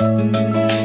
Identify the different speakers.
Speaker 1: Música